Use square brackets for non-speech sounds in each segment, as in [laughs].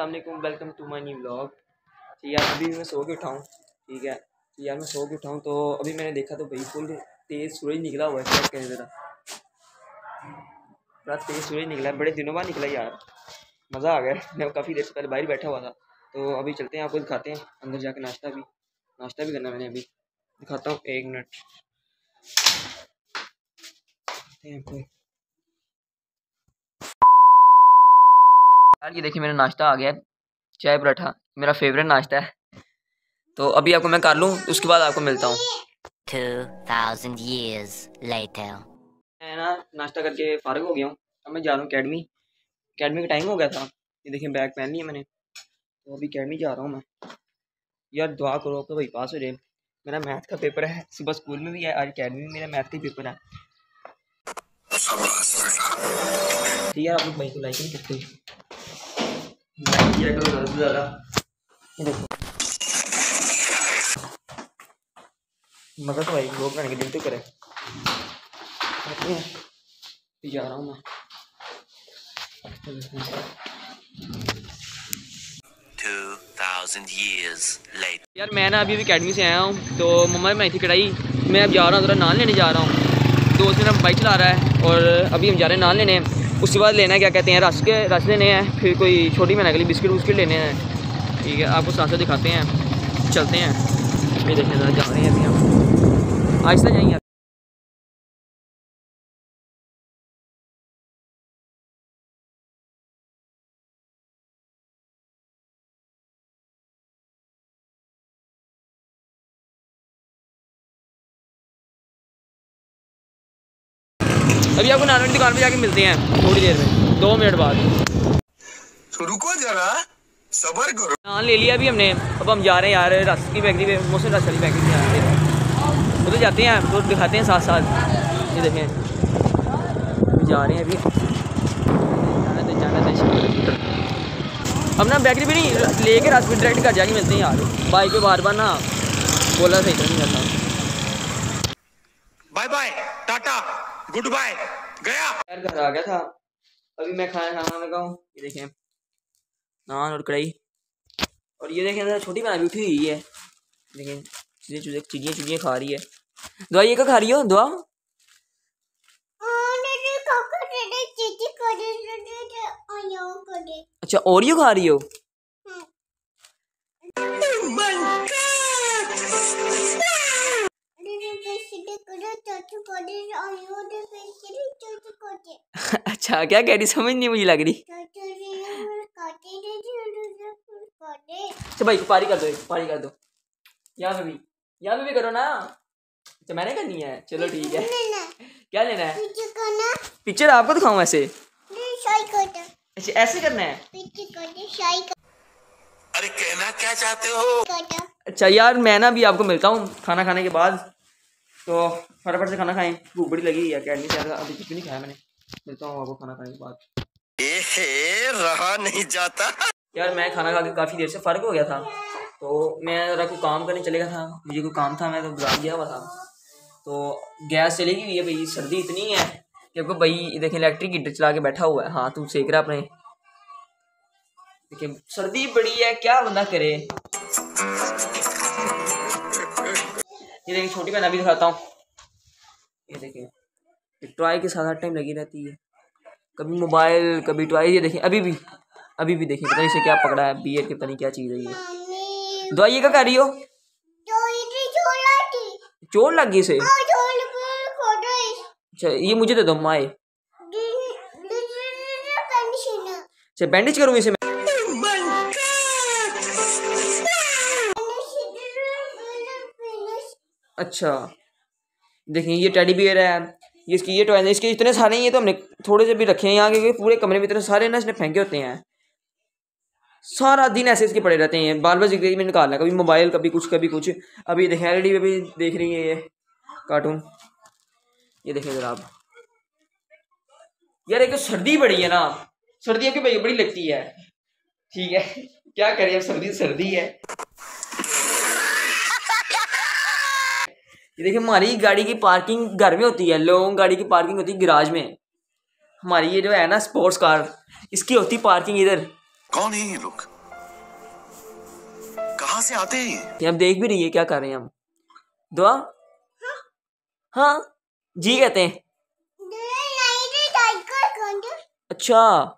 अस्सलाम वालेकुम to my new vlog तो यार, अभी मैं सो के उठाऊँ ठीक है? तो यार, मैं सो के उठाऊँ तो अभी मैंने देखा तो भाई फुल तेज़ सूरज निकला हुआ है चेक करें ज़रा। बड़ा तेज़ सूरज निकला है, बड़े दिनों बाद निकला यार। मज़ा आ गया। मैं काफ़ी देर से पहले बाहर बैठा हुआ था। तो अभी चलते हैं, आपको दिखाते हैं, अंदर जाके नाश्ता भी। नाश्ता भी करना मैंने अभी। दिखाता हूँ, एक मिनट। यार ये देखिए मेरा नाश्ता आ गया है चाय पराठा मेरा फेवरेट नाश्ता है। तो अभी आपको मैं कर लूँ उसके बाद आपको मिलता हूँ। 2000 years later मैं ना नाश्ता करके फारग हो गया हूँ अब मैं जा रहा हूँ अकेडमी अकेडमी का टाइम हो गया था ये देखिए बैग पहन लिया मैंने तो अभी अकेडमी जा रहा हूँ मैं। यार दुआ करो कि भाई पास हो जाए। मेरा मैथ का पेपर है सुबह स्कूल में भी है आज अकेडमी में मेरा मैथ का पेपर है। ठीक है आप लोग भाई को लाइक नहीं करते। लाइक मज़ा तो भाई लोग करने के दिल तो करे जा रहा हूँ मैं 2000 years later. यार, मैं ना अभी अभी अकेडमी से आया हूँ तो मम्मा मैं थी कढ़ाई। मैं अब जा रहा हूँ ज़रा नान लेने जा रहा हूँ। दोस्त मेरा बाइक चला रहा है, और अभी हम जा रहे हैं नान लेने। उसके बाद लेना है क्या कहते हैं रस के रस लेने हैं, फिर कोई छोटी मैंने लिए बिस्किट उस्किट लेने हैं। ठीक है, आपको साथ दिखाते हैं, चलते हैं। ये देखें जा रहे हैं अभी हम। आहिस्ता जाएँगे अभी आपको नानवे की दुकान पे जाके मिलते हैं थोड़ी देर में दो मिनट बाद। रुको जरा सबर करो। नान ले लिया अभी हमने। अब हम जा रहे हैं यार रस की बेकरी पे मोहसिन रस वाली बेकरी पे हैं उधर जाते हैं तो दिखाते हैं साथ साथ ये देखें। जा रहे हैं अभी। जाना तो जाना तो ना बेकरी भी नहीं लेके रस पे डायरेक्ट घर जाके मिलते हैं यार। बाइक पे बार बार ना बोला सही तरह नहीं करता। Bye bye tata. Good bye गया। यार घर आ गया था। अभी मैं खाना खाना लगा हूँ। ये देखें। नान और कढ़ाई। और ये देखें छोटी बना भी उठी हुई है। देखें चीज़ें चीज़ें चीज़ें चीज़ें खा रही है। दुआ ये क्या खा रही हो? दुआ। अच्छा ओरियो खा रही हो? अच्छा क्या कह रही? समझ नहीं मुझे लग रही। अच्छा भाई पारी कर दो पारी कर दो। यहाँ पे भी यहाँ पे भी करो ना। अच्छा मैंने करनी है। चलो ठीक है। क्या लेना है? पिक्चर आपको दिखाऊँ ऐसे? अच्छा ऐसे करना है? अरे कहना क्या चाहते हो? अच्छा यार मैं ना भी आपको मिलता हूँ खाना खाने के बाद। तो फटाफट से खाना खाएँ। भूख बड़ी लगी है अकेडमी से अभी कुछ भी नहीं खाया मैंने। मिलता हूँ आपको खाना खाने के बाद। रहा नहीं जाता। यार मैं खाना खा के काफ़ी देर से फ़र्क हो गया था। तो मैं ज़रा कोई काम करने चले गया था। मुझे कोई काम था मैं तो बाज़ार गया हुआ था। तो गैस चली गई है भाई सर्दी इतनी है कि आपको भाई देखें इलेक्ट्रिक हीटर चला के बैठा हुआ है। हाँ तू सेक रहा अपने। देखिए सर्दी बड़ी है क्या बंदा करे? ये देखिए छोटी बहन अभी दिखाता हूँ ये देखिए टॉय के साथ हर टाइम लगी रहती है कभी मोबाइल कभी टॉय ये देखिए अभी भी अभी भी देखिए पता नहीं से क्या पकड़ा है बियर की पता नहीं क्या चीज़ है ये दवाई क्या कर रही हो चोट लग गई इसे अच्छा ये मुझे दे दो माए अच्छा बैंडेज करूँ इसे अच्छा। देखिए, ये टेडी बियर है। ये इसकी, ये टॉय इसके इतने सारे हैं, ये तो हमने थोड़े से भी रखे हैं यहाँ के पूरे कमरे में इतने सारे ना, इसने फेंके होते हैं। सारा दिन ऐसे इसके पड़े रहते हैं। बार बार ज़िंदगी में निकालना, कभी मोबाइल कभी कुछ कभी कुछ। अभी देखें एल पे भी देख रही है ये कार्टून ये देखें जरा आप। यार, एक तो सर्दी बड़ी है ना। सर्दियों की बड़ी लगती है। ठीक है। क्या करें अब, सर्दी सर्दी है। ये देखिए हमारी गाड़ी की पार्किंग घर में होती है लोगों गाड़ी की पार्किंग होती है गराज में। हमारी ये जो है ना स्पोर्ट्स कार इसकी होती पार्किंग इधर। कौन है ये लोग? कहाँ से आते हैं ये? ये हम देख भी रही है क्या कर रहे हैं हम? दुआ? हाँ जी कहते हैं। अच्छा।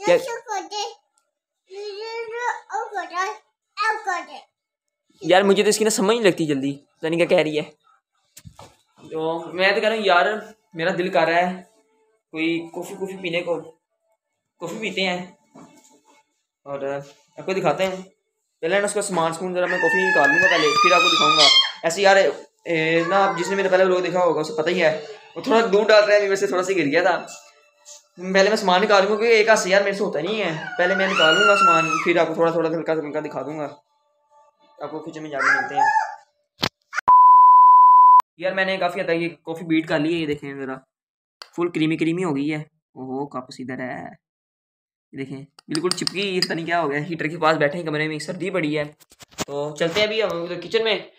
क्या यार मुझे तो इसकी ना समझ नहीं लगती जल्दी। नहीं क्या कह रही है। तो मैं तो कह रहा हूँ यार मेरा दिल कर रहा है। कोई कॉफ़ी कॉफ़ी पीने को। कॉफ़ी पीते हैं। और आपको दिखाते हैं। पहले ना उसका सामान समून जरा मैं कॉफ़ी निकाल लूँगा पहले फिर आपको दिखाऊँगा। ऐसे यार ए, ना आप जिसने मेरा पहले लोग देखा होगा उसे पता ही है। वो थोड़ा दूर डाल रहा है मेरे से थोड़ा सा गिर गया था। पहले मैं सामान निकालूँगा क्योंकि एक हाथ से यार मेरे से होता नहीं है। पहले मैं निकालूँगा सामान फिर आपको थोड़ा थोड़ा हल्का हल्का दिखा दूँगा। आपको किचन में जाके मिलते हैं। यार, मैंने काफ़ी हद तक ये कॉफ़ी बीट कर ली है, ये देखें ज़रा। फुल क्रीमी क्रीमी हो गई है। ओहो कप इधर है। ये देखें, बिल्कुल चिपकी पता नहीं क्या हो गया। हीटर के पास बैठे हैं, कमरे में सर्दी पड़ी है। तो चलते हैं अभी हम उधर किचन में।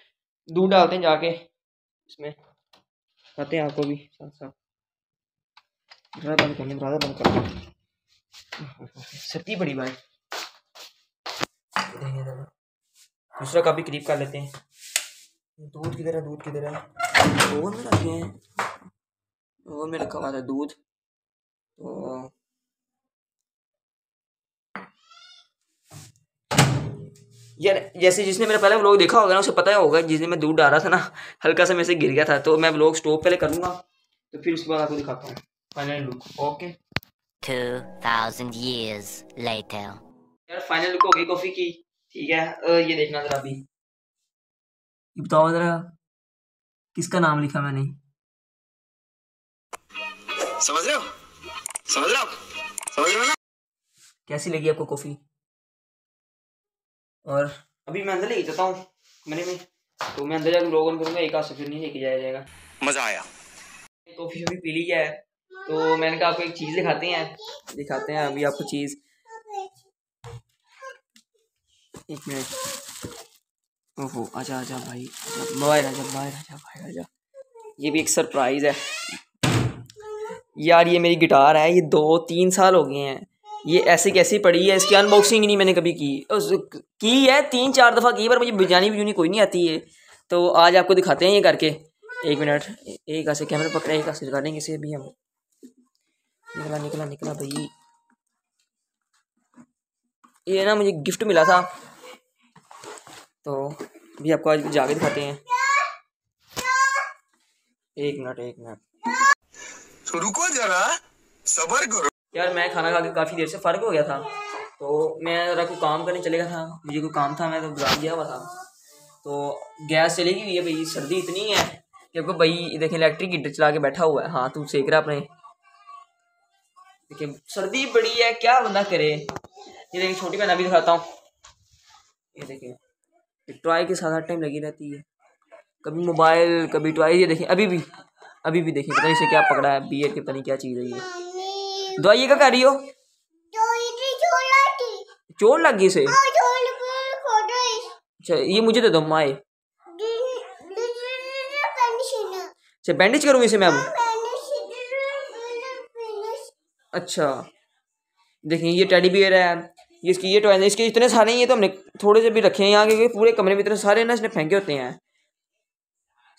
दूध डालते हैं जाके, इसमें। खाते हैं आपको भी, साथ साथ। बंद कर ब्रादा बंद कर सर्दी बड़ी भाई देखें ज़रा। दूसरा भी करीब कर लेते हैं। दूध किधर है दूध किधर है? ओवन में रखे हैं। ओवन में रखा हुआ था दूध। तो यार जैसे जिसने मेरा पहले व्लॉग देखा होगा ना उसे पता होगा जिसने मैं दूध डाल रहा था ना हल्का सा मेरे से गिर गया था। तो मैं व्लॉग स्टॉप पहले करूँगा तो फिर उसके बाद आपको दिखाता हूँ। Final look okay 2,000 years later. यार फाइनल लुक हो गई कॉफ़ी की। ठीक है ये देखना ज़रा अभी। ये बताओ ज़रा किसका नाम लिखा मैंने? समझ रहे हो? समझ रहे हो समझ रहे हो ना? कैसी लगी आपको कॉफ़ी? और? अभी मैं अंदर ले जाता हूँ कमरे में। तो मैं अंदर जाकर लोगों करूँगा एक हाथ से फिर नहीं लेके जाया जाएगा। मज़ा आया। कॉफ़ी शॉफ़ी पी ली है। तो मैंने कहा आपको एक चीज़ दिखाते हैं। दिखाते हैं अभी आपको चीज़। एक मिनट। ओहो, आजा आजा भाई। बाहर आजा बाहर आजा बाहर आजा। ये भी एक सरप्राइज़ है। यार, ये मेरी गिटार है, ये दो, तीन साल हो गए हैं। ये ऐसे कैसी पड़ी है? इसकी अनबॉक्सिंग नहीं मैंने कभी की। की है? तीन, चार दफ़ा की पर मुझे बिजानी बिजूनी कोई नहीं आती है। तो आज आपको दिखाते हैं ये करके। एक मिनट, एक हाथ से कैमरा पकड़ा, एक हाथ से निकालेंगे इसे अभी हम। निकला निकला निकला भाई। ये ना मुझे गिफ्ट मिला था। तो भी आपको आज जाके दिखाते हैं। एक मिनट एक मिनट। तो रुको जरा सबर करो। यार मैं खाना खा के काफ़ी देर से फ़र्क हो गया था। तो मैं ज़रा कोई काम करने चले गया था। मुझे कोई काम था मैं तो बाज़ार गया हुआ था। तो गैस चली गई है भाई सर्दी इतनी है कि आपको भाई देखें इलेक्ट्रिक हीटर चला के बैठा हुआ है। हाँ तू सेक रहा अपने। देखिए सर्दी बड़ी है क्या बंदा करे? ये देखिए छोटी बहन अभी दिखाता हूँ। ये देखिए टॉय के साथ हर टाइम लगी रहती है। कभी मोबाइल कभी टॉय ये देखें अभी भी अभी भी देखें पता नहीं इसे क्या पकड़ा है बियर की पता नहीं क्या चीज़ है ये। दवाई का कर रही हो? चोट लग। गई इसे? अच्छा ये मुझे दे दो माए अच्छा बैंडेज करूँ इसे मैं अब अच्छा। देखिए ये टेडी बियर है। ये इसकी, ये टॉय इसके इतने सारे हैं, ये तो हमने थोड़े से भी रखे हैं यहाँ के पूरे कमरे में इतने सारे ना इसने फेंके होते हैं।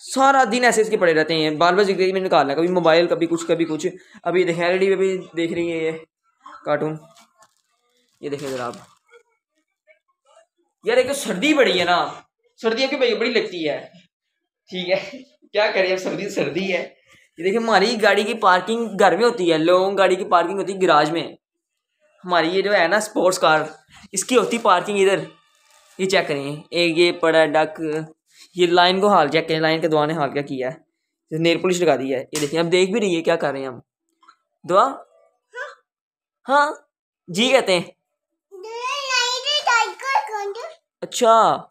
सारा दिन ऐसे इसके पड़े रहते हैं। बार बार ज़िंदगी में निकालना कभी मोबाइल कभी कुछ कभी कुछ। अभी देखें एल पे भी देख रही है ये कार्टून ये देखें जरा आप। यार, एक तो सर्दी बड़ी है ना। सर्दी आपकी भाई बड़ी लगती है। ठीक है। [laughs] क्या करें अब, सर्दी सर्दी है। ये देखिए, हमारी गाड़ी की पार्किंग घर में होती है। लोगों गाड़ी की पार्किंग होती है गराज में। हमारी ये जो है ना स्पोर्ट्स कार इसकी होती पार्किंग इधर। ये चेक करें। एक ये पड़ा डक ये लाइन को हाल चेक करें। लाइन के दुआ ने हाल क्या किया है? नेल पुलिस लगा दी है। ये देखिए, अब देख भी रही है क्या कर रहे हैं हम। दुआ? हाँ। जी कहते हैं। अच्छा।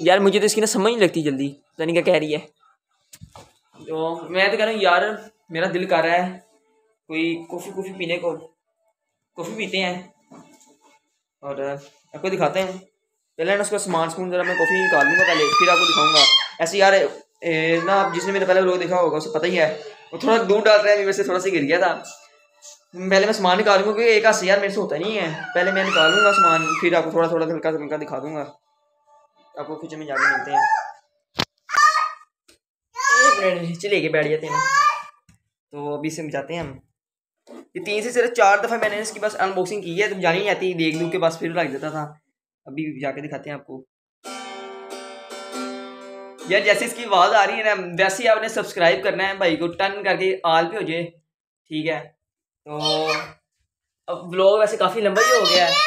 यार, मुझे तो इसकी ना समझ नहीं लगती जल्दी। पता नहीं क्या कह रही है। तो मैं तो कह रहा हूँ यार मेरा दिल कर रहा है कोई कॉफ़ी कॉफ़ी पीने को। कॉफ़ी पीते हैं। और आपको दिखाते हैं। पहले ना उसका सामान समून जरा मैं कॉफ़ी निकाल लूँगा पहले फिर आपको दिखाऊँगा। ऐसे यार ए, ना आप जिसने मेरा पहले लोग देखा होगा उसे पता ही है। वो थोड़ा दूर डाल रहा है मेरे से थोड़ा सा गिर गया था। पहले मैं सामान निकालूँगा क्योंकि एक हाथ से यार मेरे से होता नहीं है। पहले मैं निकालूँगा सामान फिर आपको थोड़ा थोड़ा हल्का हल्का दिखा दूँगा। आपको किचन में जाके मिलते हैं। एक मिनट चले के बैठ जाते हैं तो अभी से जाते हैं हम ये तीन से सिर्फ़ चार दफ़ा मैंने इसकी बस अनबॉक्सिंग की है तुम जानी नहीं आती देख लूँ के बस फिर लग जाता था अभी जाके दिखाते हैं आपको यार जैसे इसकी आवाज़ आ रही है ना वैसे ही आपने सब्सक्राइब करना है भाई को टर्न करके आल पे हो जाए ठीक है तो अब ब्लॉग वैसे काफ़ी लंबा ही हो गया है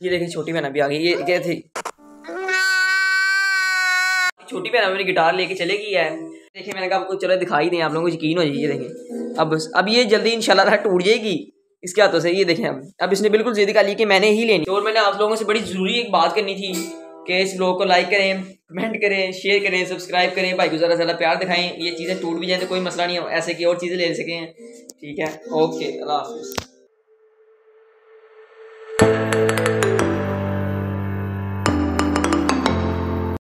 ये देखिए छोटी बहन अभी आ गई ये क्या थी छोटी बहन अपनी गिटार लेके चले गई है। देखिए, मैंने कहा चलो दिखाई दें, आप लोगों को यकीन हो जाइए देखें। अब अब ये जल्दी इंशाल्लाह टूट जाएगी, इसके हाथों से, ये देखें अब। अब इसने बिल्कुल जिद कर ली कि मैंने ही लेनी। और मैंने आप लोगों से बड़ी ज़रूरी एक बात करनी थी कि इस ब्लॉग को लाइक करें, कमेंट करें, शेयर करें, सब्सक्राइब करें, भाई को ज़्यादा ज़्यादा प्यार दिखाएँ। ये चीज़ें टूट भी जाएँ तो कोई मसला नहीं हो, ऐसे की और चीज़ें ले सकें। ठीक है? ओके, अल्लाह हाफिज़।